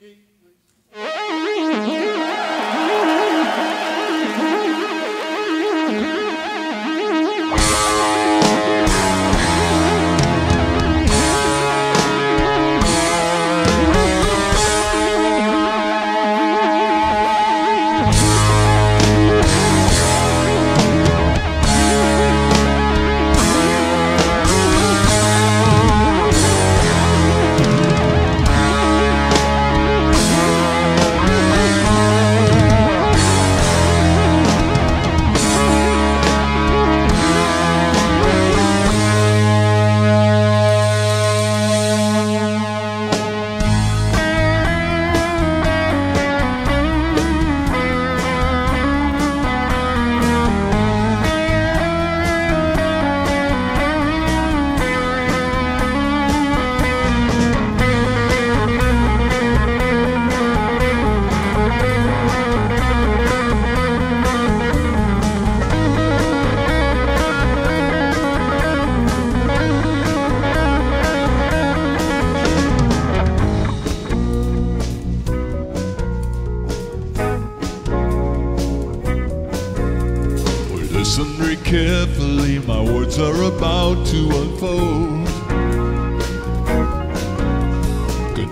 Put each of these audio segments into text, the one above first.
Listen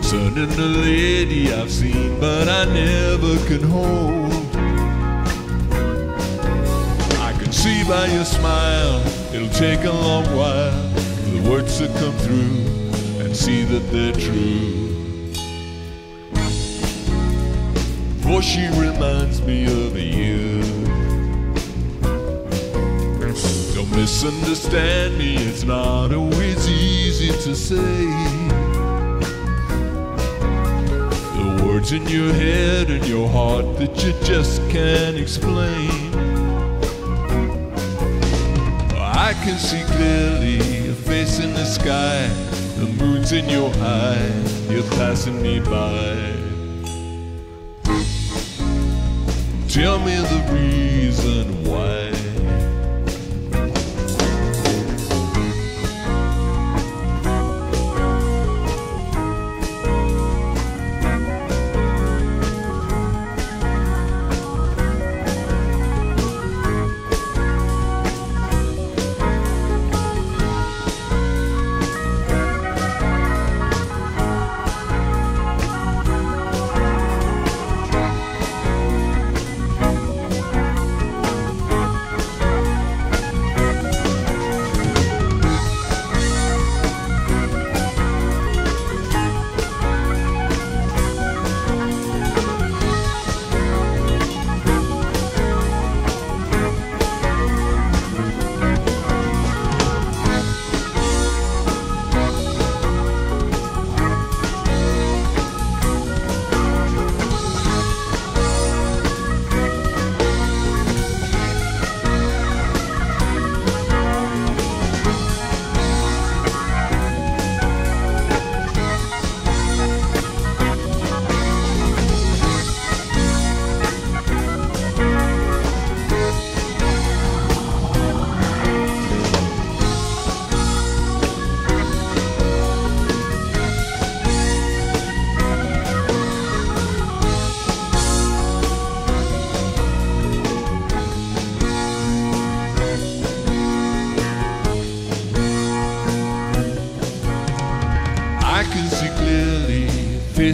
Concerning the lady I've seen, but I never can hold. I can see by your smile, it'll take a long while for the words to come through and see that they're true. For she reminds me of you. Don't misunderstand me, it's not always easy to say. In your head and your heart that you just can't explain. I can see clearly a face in the sky, the moon's in your eye, you're passing me by. Tell me the reason why.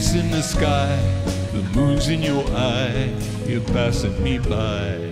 Face in the sky, the moon's in your eye, you're passing me by.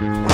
Bye.